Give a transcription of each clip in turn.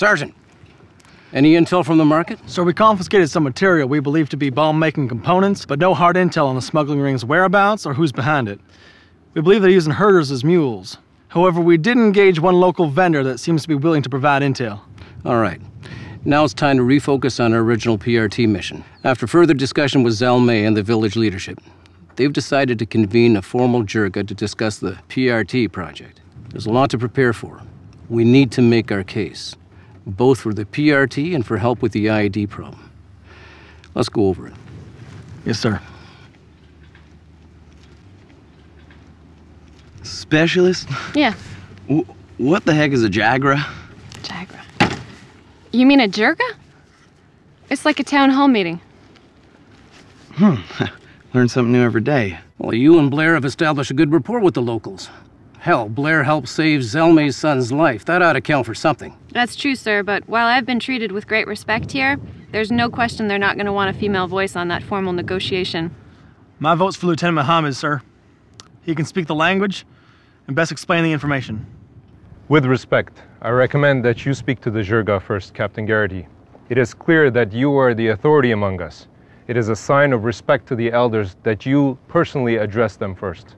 Sergeant, any intel from the market? So we confiscated some material we believe to be bomb-making components, but no hard intel on the smuggling ring's whereabouts or who's behind it. We believe they're using herders as mules. However, we did engage one local vendor that seems to be willing to provide intel. All right. Now it's time to refocus on our original PRT mission. After further discussion with Zalmay and the village leadership, they've decided to convene a formal jirga to discuss the PRT project. There's a lot to prepare for. We need to make our case, both for the PRT and for help with the IED problem. Let's go over it. Yes, sir. Specialist? Yeah, W- what the heck is a Jagra? Jagra. You mean a Jirga? It's like a town hall meeting. Hmm. Learn something new every day. Well, you and Blair have established a good rapport with the locals. Hell, Blair helped save Zalmay's son's life. That ought to count for something. That's true, sir, but while I've been treated with great respect here, there's no question they're not going to want a female voice on that formal negotiation. My vote's for Lieutenant Mohammed, sir. He can speak the language and best explain the information. With respect, I recommend that you speak to the Jirga first, Captain Garrity. It is clear that you are the authority among us. It is a sign of respect to the elders that you personally address them first.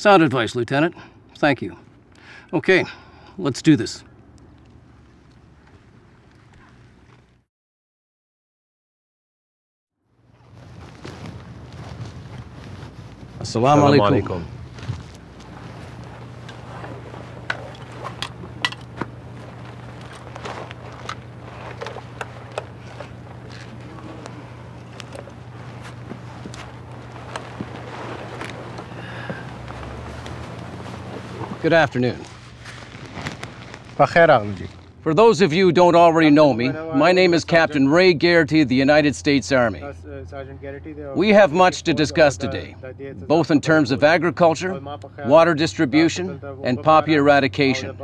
Sound advice, Lieutenant. Thank you. Okay, let's do this. Assalamu Assalamu alaikum. Good afternoon. For those of you who don't already know me, my name is Captain Ray Garrity of the United States Army. We have much to discuss today, both in terms of agriculture, water distribution, and poppy eradication,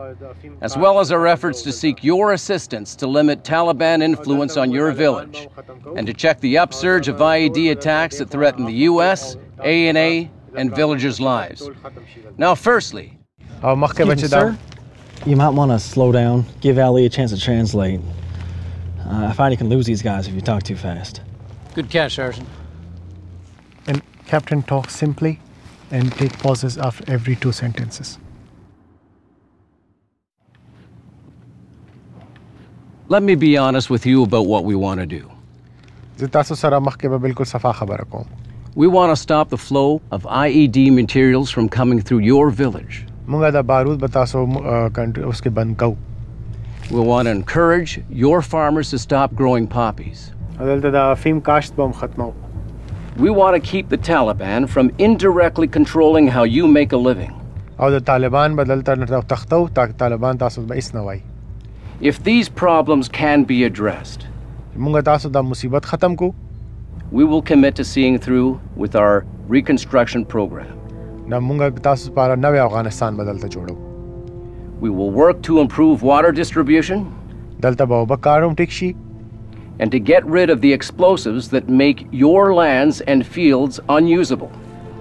as well as our efforts to seek your assistance to limit Taliban influence on your village, and to check the upsurge of IED attacks that threaten the U.S., ANA, and villagers' lives. Now, firstly, Oh. You might want to slow down. Give Ali a chance to translate. Uh, I find you can lose these guys if you talk too fast. Good catch, Sergeant. And Captain talks simply and take pauses after every two sentences. Let me be honest with you about what we want to do. We want to stop the flow of IED materials from coming through your village. We want to encourage your farmers to stop growing poppies. We want to keep the Taliban from indirectly controlling how you make a living. If these problems can be addressed, we will commit to seeing through with our reconstruction program. نو مونږه تاسو لپاره نوې افغانستان بدلته جوړو We will work to improve water distribution دلته به وبه کاروم ټیک شي and to get rid of the explosives that make your lands and fields unusable.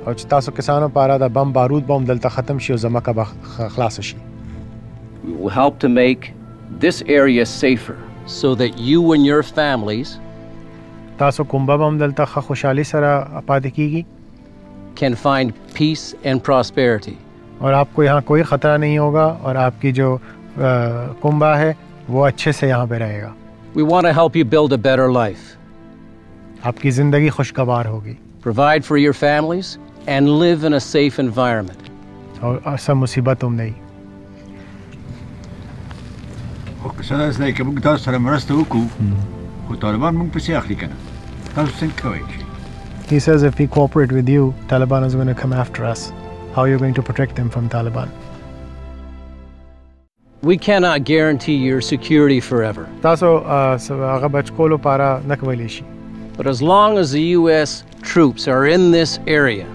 او چې تاسو کسانو لپاره د بم بارود به هم دلته ختم شي او زمکه به خ- خلاص شي We will help to make this area safer so that you and your families تاسو کومبه به هم دلته ښه خوشحالي سره پاتې کیږي can find peace and prosperity. और आपको यहाँ कोई ख़तरा नहीं होगा और आपकी जो अ, कुंबा है वो अच्छे से यहाँ पे रहेगा We want to help you build a better life, आपकी ज़िंदगी खुशगवार होगी provide for your families, and live in a safe environment. और ऐसा मुसीबत तुम नहीं سره زده کې موږ تاسو سره مرسته وکړو خو طالبان موږ پسې اخلي کنه تاسو څنګه کوئ شئ he says if we cooperate with you, Taliban is going to come after us. How are you going to protect them from Taliban? We cannot guarantee your security forever. Uh, uh, but as long as the U.S. troops are in this area,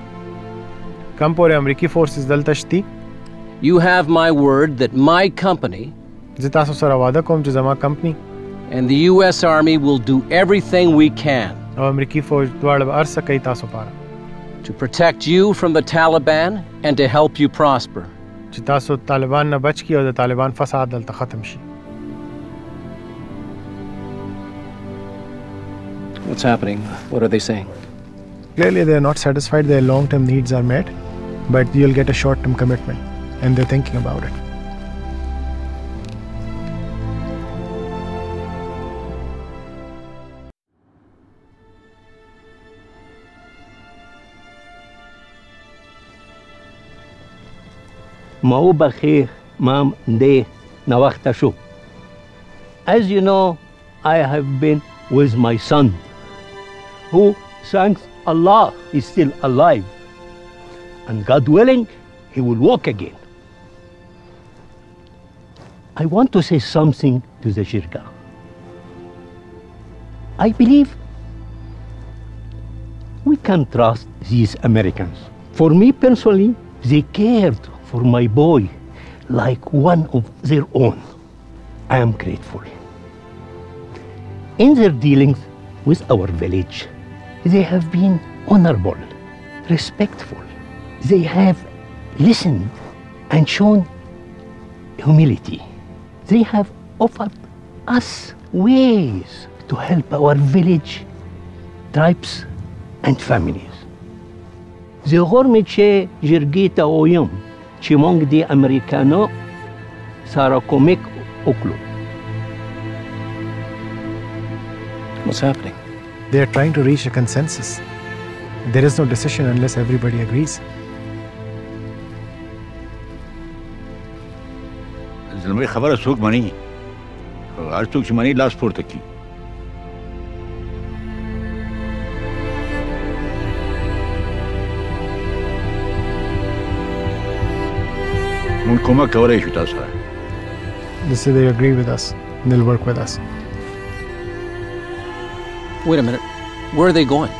you have my word that my company and the U.S. Army will do everything we can او فوج دواړه به کوي تاسو لپاره to protect you from the Taliban and to help you prosper چې تاسو طالبان نه بچ کی او د طالبان فساد دلته ختم شي What's happening? What are they saying? Clearly, they're not satisfied. Their long term needs are met, but you'll get a short term commitment, and they're thinking about it. Mau Mam De Nawaktashu. As you know, I have been with my son, who, thanks Allah, is still alive. And God willing, he will walk again. I want to say something to the Jirga. I believe we can trust these Americans. For me personally, they cared for my boy like one of their own. I am grateful. In their dealings with our village, they have been honorable, respectful. They have listened and shown humility. They have offered us ways to help our village, tribes, and families. The Hormiche Jirgita Oyum chimong di americano, sarakomik oklo. What's happening? They're trying to reach a consensus. There is no decision unless everybody agrees. زلمه خبره څوک مني هر څوک چې مني لاس پورته کی Munkoma coverage with us. They say they agree with us. They'll work with us. Wait a minute. Where are they going?